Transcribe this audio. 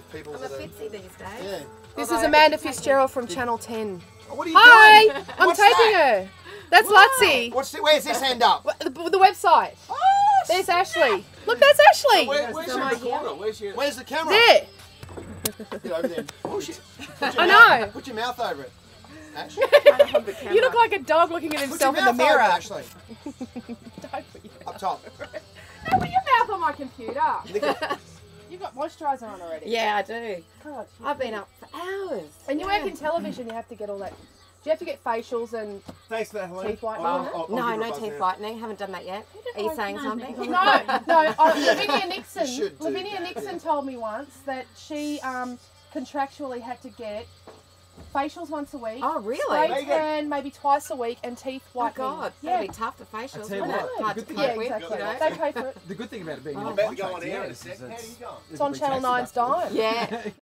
with people I'm a that are. fitzy these days. Yeah. This Although is Amanda Fitzgerald from Channel 10. What are you Hi! doing? I'm What's taping that? her. That's Luttsy. What's the, where's this hand up? The, the website. Oh, There's Ashley. Look, that's Ashley. Where, where's Am your I here? recorder? Where's your? Where's the camera? There. Get over there. Push it. Put your I mouth- know. Put your mouth over it. Ash. You look like a dog looking at himself in the mouth over, mirror. Ashley. Don't put your Up top. Don't put your mouth on my computer. Moisturiser on already. Yeah, I do. God. I've been up for hours. And you Yeah. work in television, you have to get all that. Do you have to get facials and Thanks for that, Helene. Teeth whitening? I'll- I'll- I'll No, give her a no teeth now. whitening. Haven't done that yet. Are you saying something? no, no. Oh, Lavinia Nixon. You should do Lavinia that, Nixon yeah. told me once that she um, contractually had to get facials once a week. Oh, really? Spray tan maybe twice a week and teeth Oh whitening. God, yeah. that'd be tough the facials. I tell you wouldn't it? what, Hard the to good cope Yeah, with, exactly. you know? They pay for it. The good thing about it being Oh. in I'm the about to go contract on air in a is sec. it's- How you go? it'll It's on Channel taxed 9's after. Dime. Yeah.